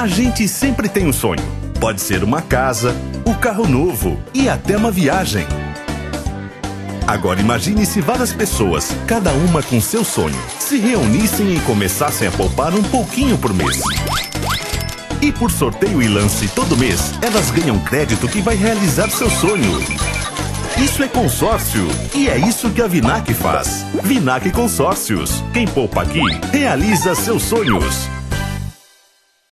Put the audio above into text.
A gente sempre tem um sonho. Pode ser uma casa, um carro novo e até uma viagem. Agora imagine se várias pessoas, cada uma com seu sonho, se reunissem e começassem a poupar um pouquinho por mês. E por sorteio e lance todo mês, elas ganham crédito que vai realizar seu sonho. Isso é consórcio. E é isso que a Vinac faz. Vinac Consórcios. Quem poupa aqui, realiza seus sonhos.